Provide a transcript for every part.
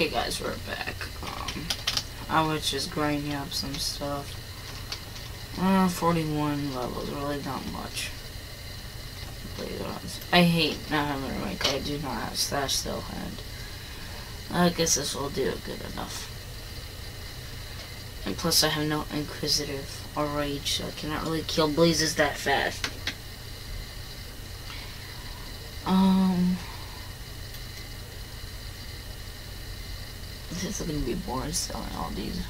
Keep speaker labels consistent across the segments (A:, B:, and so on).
A: Okay, guys, we're back. Um, I was just grinding up some stuff. Uh, 41 levels, really not much. I hate not having a rank. I do not have slash still hand. I guess this will do good enough. And plus, I have no inquisitive or rage, so I cannot really kill blazes that fast. Um. This is gonna be boring selling all these.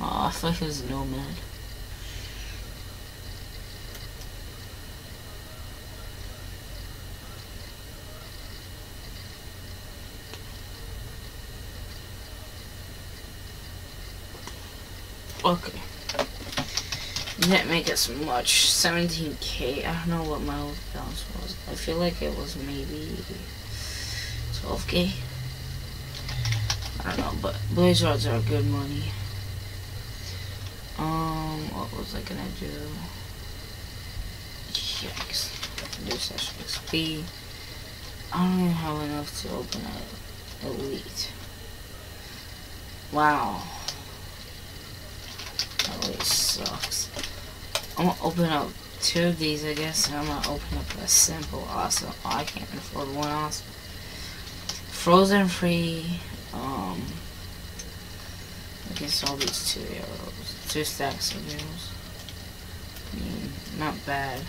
A: Oh, I thought he was nomad. Okay. Didn't make so much. 17k. I don't know what my old balance was. I feel like it was maybe 12k. I don't know, but blaze rods are good money. Um, what was I gonna do? Yikes. Do session XP. I don't have enough to open a elite. Wow. Really sucks. I'm gonna open up two of these, I guess, and I'm gonna open up a simple awesome. Oh, I can't afford one awesome. Frozen free, um, I guess all these two arrows, two stacks of arrows. I mean, not bad.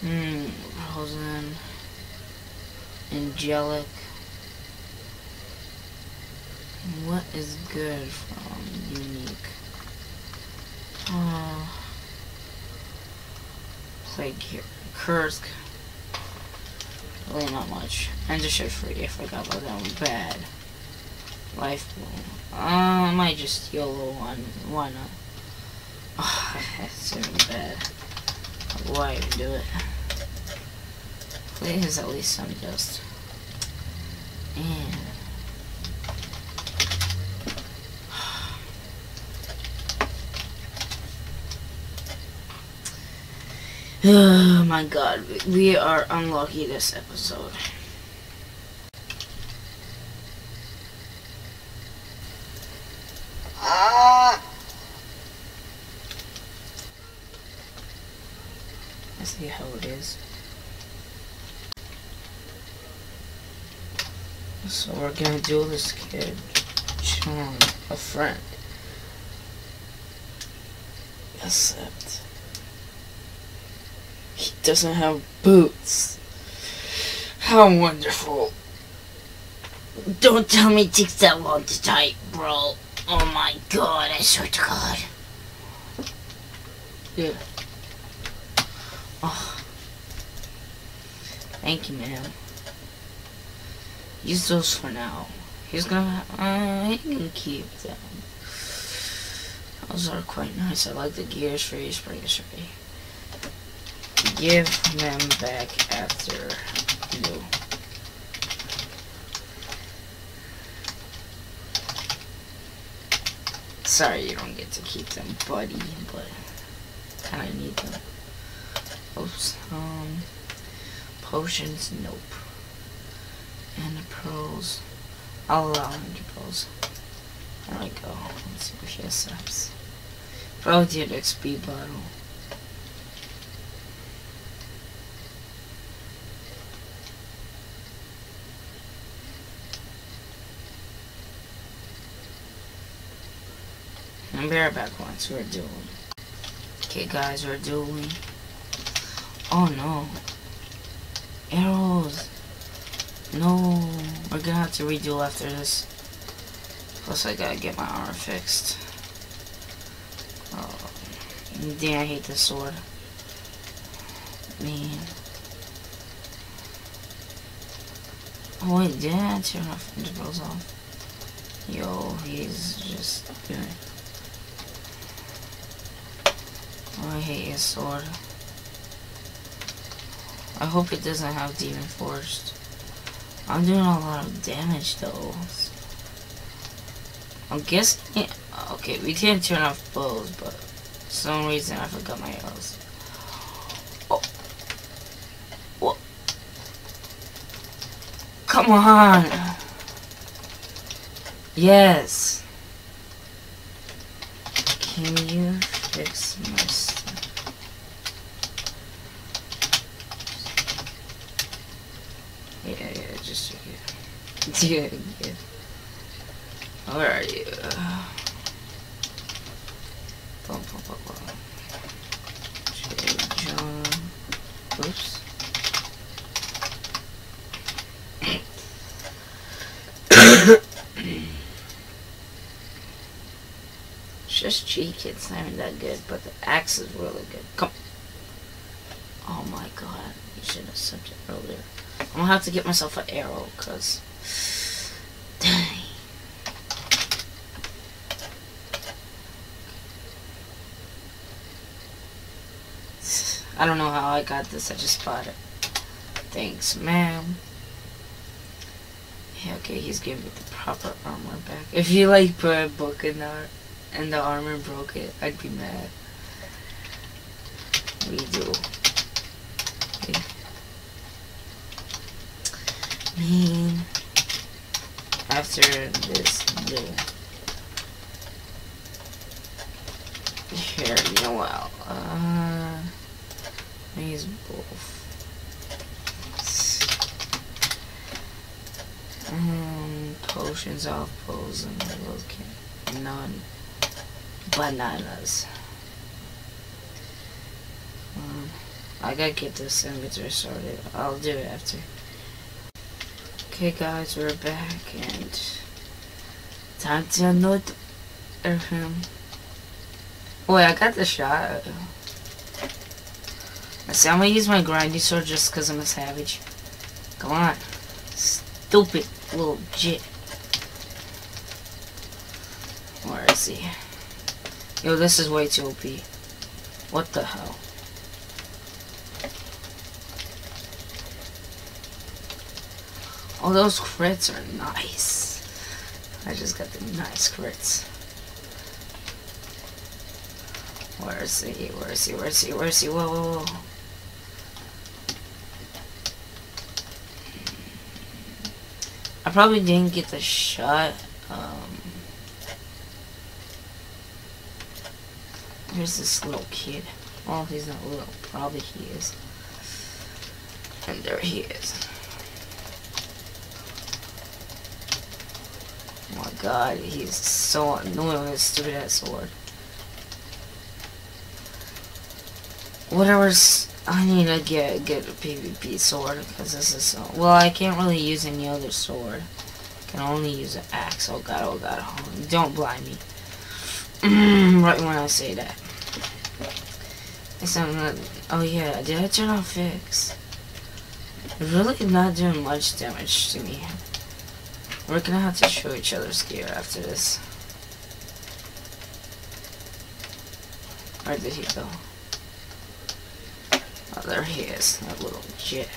A: Hmm, frozen, angelic. What is good from unique? Uh, play Kursk. Really not much. And shit free. If I forgot about that one. Bad. Life bloom. Uh, I might just YOLO one. Why not? Oh, that's even bad. Why even do it? Please at least some dust. And Oh my god, we are unlucky this episode. I see how it is. So we're gonna do this kid, Sean, a friend. Except doesn't have boots. How wonderful. Don't tell me it takes that long to type, bro. Oh my god, I swear to god. Yeah. Oh. Thank you, man. Use those for now. He's gonna, uh, he can keep them. Those are quite nice. I like the gears free, spray spray give them back after you. Sorry you don't get to keep them, buddy, but kinda need them. Oops, um, potions, nope. And the pearls, I'll allow him to pearls. There we go, let's see if he accepts. Probably did XP bottle. I'll right back once we're dueling. Okay guys, we're doing. Oh no. Arrows. No. We're gonna have to redo after this. Plus I gotta get my armor fixed. Oh. Damn, I hate this sword. Man. Oh wait, did I turn off intervals off? Yo, he's just doing I hate his sword. I hope it doesn't have Demon Forged. I'm doing a lot of damage though. I'm guessing. Okay, we can't turn off bows, but for some reason I forgot my arrows. Oh. What? Come on! Yes! Can you fix my stuff? Yeah, yeah, yeah. Yeah. Where are you? Bum, bum, bum, bum. John. Uh, oops. It's just cheek, it's not even that good, but the axe is really good. Come. Oh my god, you should have said it earlier. I'm gonna have to get myself an arrow, cause. Dang. I don't know how I got this, I just bought it. Thanks, ma'am. Yeah, okay, he's giving me the proper armor back. If you like put a book in there and the armor broke it, I'd be mad. We Okay. Mean. After this, do. Here, you know? Uh, use both. Um, potions off pose and looking none bananas. Um, I gotta get this inventory sorted. I'll do it after. Okay, guys, we're back and time to anoint him. Wait, I got the shot. I see, I'm gonna use my grinding sword just because I'm a savage. Come on. Stupid little jit. Where is he? Yo, this is way too OP. What the hell? Oh, those crits are nice. I just got the nice crits. Where is he? Where is he? Where is he? Where is he? Whoa, whoa, whoa. I probably didn't get the shot. Um, here's this little kid. Oh, he's not little. Probably he is. And there he is. Oh my god, he's so annoying with his stupid ass sword. Whatever's I need to get get a PvP sword because this is so. Well, I can't really use any other sword. I can only use an axe. Oh god, oh god. Oh, don't blind me. right when I say that. It's not. Oh yeah, did I turn off fix? Really not doing much damage to me. We're gonna have to show each other's gear after this. Where did he go? Oh, there he is, that little jit.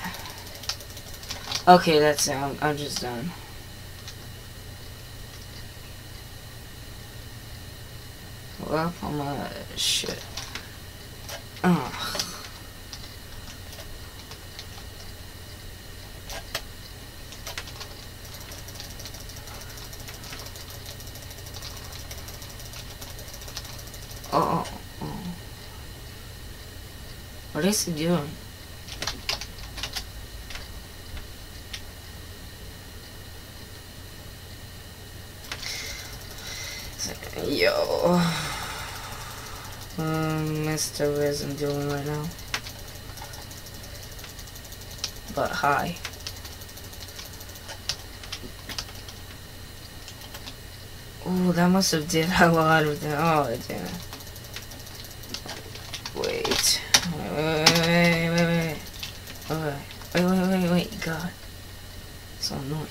A: Okay, that's it. I'm, I'm just done. Well, I'm uh, shit. Oh, oh, oh. What is he doing? Yo. Um, Mr. I'm doing right now. But hi. Oh, that must have did a lot of that. Oh, it didn't. Wait. Wait, wait, wait, wait, wait, wait. Wait, wait, wait, wait, God. So annoying.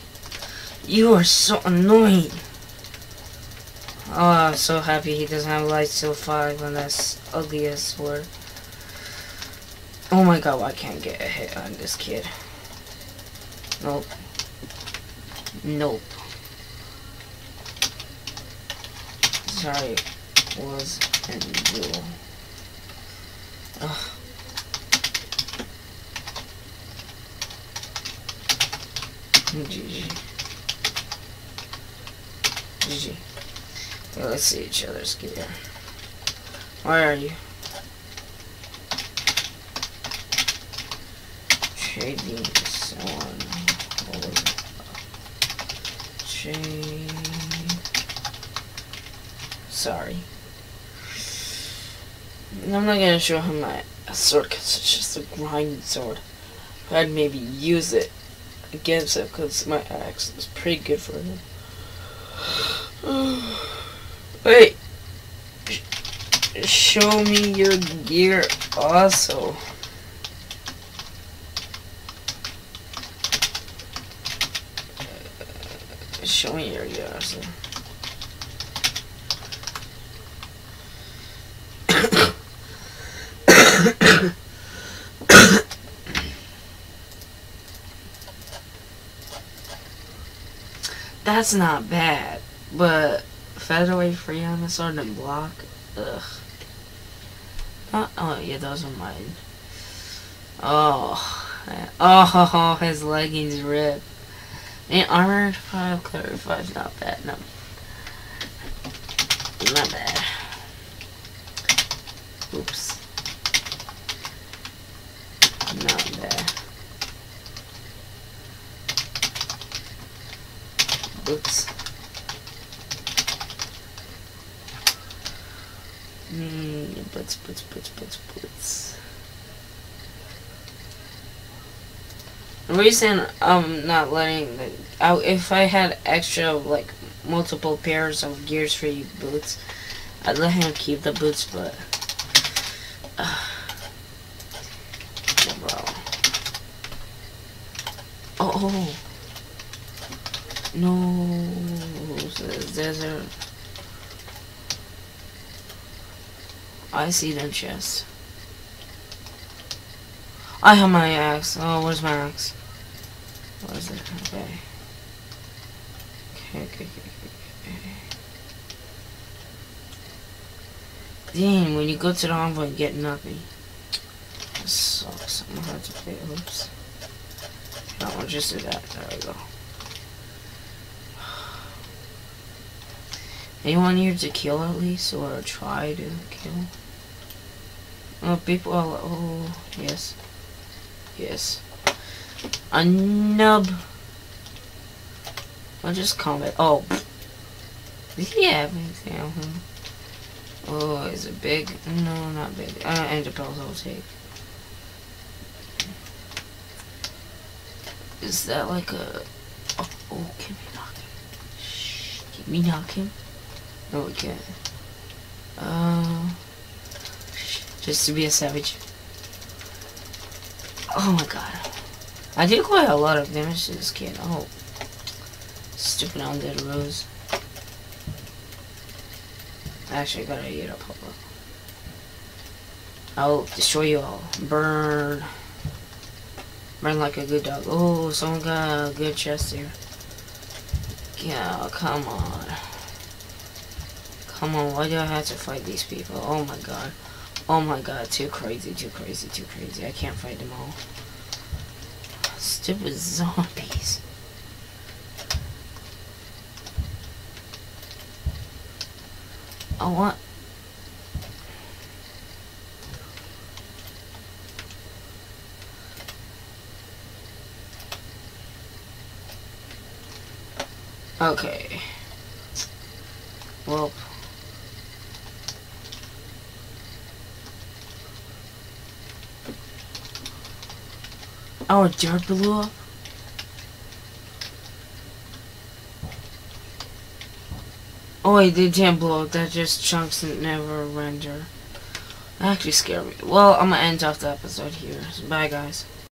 A: You are so annoying. Oh, I'm so happy he doesn't have light till 5 on that ugliest sword. Oh my god, I can't get a hit on this kid? Nope. Nope. Sorry, was and will. Ugh. Let's see each other's gear. Where are you? Trading was it? Trade. Sorry. I'm not gonna show him my sword because it's just a grinding sword. I'd maybe use it against him because my axe is pretty good for him. Wait. Show me your gear also. Uh, show me your gear also. That's not bad, but featherweight free on the and block, ugh. Oh, yeah, those are mine. Oh, oh, his leggings rip. And armored five, clear five, not bad, no, not bad. Oops, not bad. Oops. Hmm, butts, butts, butts, butts, butts. The reason I'm not letting the, I, if I had extra like multiple pairs of gears free boots, I'd let him keep the boots, but uh, no, bro. Oh, no, there's a. I see them chests. I have my axe. Oh, where's my axe? What is it? Okay. Okay, okay, okay, okay. Damn, when you go to the envoy, you get nothing. This sucks. I'm gonna have to play. Oops. I'll just do that. There we go. Anyone here to kill at least, or try to kill? Oh, people are. Oh, yes. Yes. A nub. I'll just comment. Oh. On him? Oh, is it big? No, not big. Uh, ender pearls I'll take. Is that like a... Oh, oh, can we knock him? Shh, can we knock him? No, we can't. Uh... Just to be a savage. Oh my god. I did quite a lot of damage to this kid. Oh. Stupid undead ruse. I actually, gotta eat a pop up. I'll destroy you all. Burn. Burn like a good dog. Oh, someone got a good chest here. Yeah, come on. Come on, why do I have to fight these people? Oh my god. Oh my god, too crazy, too crazy, too crazy. I can't fight them all. Stupid zombies. I want... Okay. Well... Oh, dirt up? Oh they didn't blow up. That just chunks never render. That actually scared me. Well, I'm gonna end off the episode here. Bye, guys.